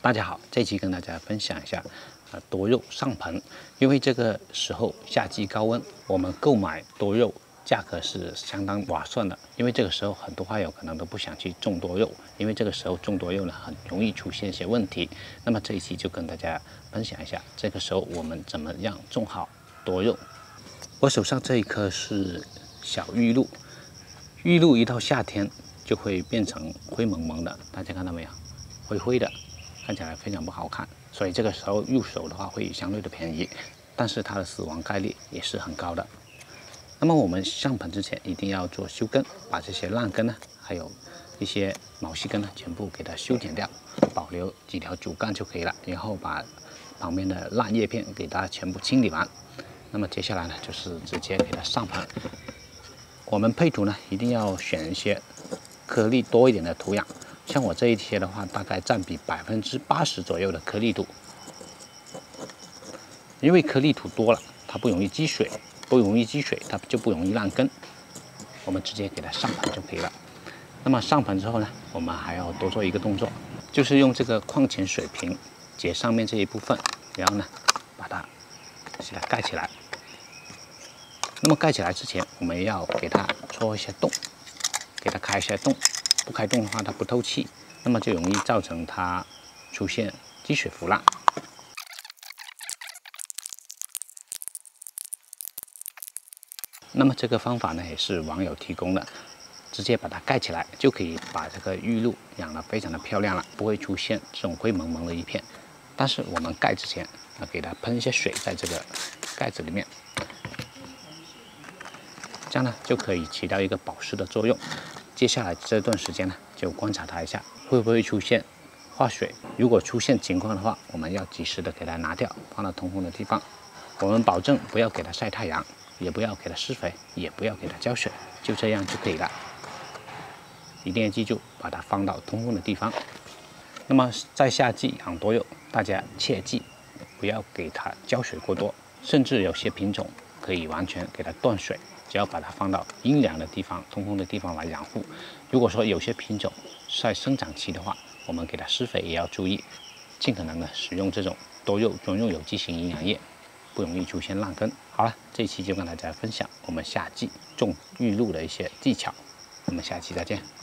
大家好，这期跟大家分享一下，呃，多肉上盆。因为这个时候夏季高温，我们购买多肉价格是相当划算的。因为这个时候很多花友可能都不想去种多肉，因为这个时候种多肉呢，很容易出现一些问题。那么这一期就跟大家分享一下，这个时候我们怎么样种好多肉。我手上这一颗是小玉露，玉露一到夏天就会变成灰蒙蒙的，大家看到没有？灰灰的。看起来非常不好看，所以这个时候入手的话会相对的便宜，但是它的死亡概率也是很高的。那么我们上盆之前一定要做修根，把这些烂根呢，还有一些毛细根呢，全部给它修剪掉，保留几条主干就可以了。然后把旁边的烂叶片给它全部清理完。那么接下来呢，就是直接给它上盆。我们配土呢，一定要选一些颗粒多一点的土壤。像我这一些的话，大概占比百分之八十左右的颗粒土，因为颗粒土多了，它不容易积水，不容易积水，它就不容易烂根。我们直接给它上盆就可以了。那么上盆之后呢，我们还要多做一个动作，就是用这个矿泉水瓶接上面这一部分，然后呢，把它给它盖起来。那么盖起来之前，我们要给它戳一下洞，给它开一下洞。不开洞的话，它不透气，那么就容易造成它出现积水腐烂。那么这个方法呢，也是网友提供的，直接把它盖起来，就可以把这个玉露养得非常的漂亮了，不会出现这种灰蒙蒙的一片。但是我们盖之前要给它喷一些水在这个盖子里面，这样呢就可以起到一个保湿的作用。接下来这段时间呢，就观察它一下，会不会出现化水。如果出现情况的话，我们要及时的给它拿掉，放到通风的地方。我们保证不要给它晒太阳，也不要给它施肥，也不要给它浇水，就这样就可以了。一定要记住，把它放到通风的地方。那么在夏季养多肉，大家切记不要给它浇水过多，甚至有些品种可以完全给它断水。只要把它放到阴凉的地方、通风的地方来养护。如果说有些品种在生长期的话，我们给它施肥也要注意，尽可能的使用这种多肉专用有机型营养液，不容易出现烂根。好了，这期就跟大家分享我们夏季种玉露的一些技巧，我们下期再见。